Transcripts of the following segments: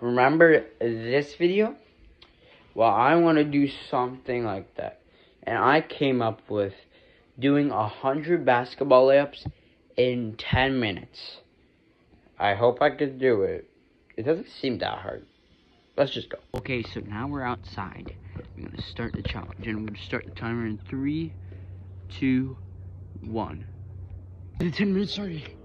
remember this video? Well, I want to do something like that. And I came up with doing a hundred basketball layups in 10 minutes. I hope I could do it. It doesn't seem that hard. Let's just go. Okay, so now we're outside. I'm gonna start the challenge, and I'm gonna start the timer in three, two, one. The 10 minutes started.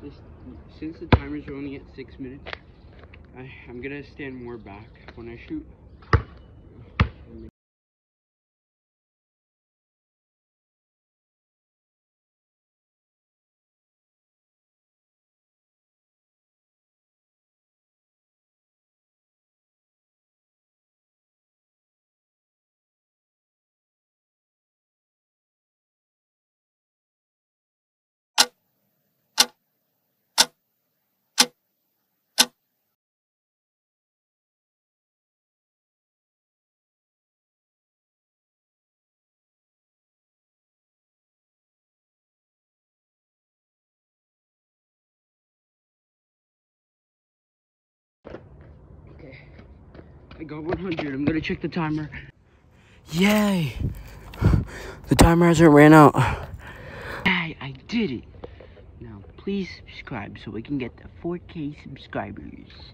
Since the timers are only at six minutes, I, I'm gonna stand more back when I shoot. I got 100. I'm gonna check the timer. Yay! The timer hasn't ran out. Yay, I did it. Now, please subscribe so we can get the 4K subscribers.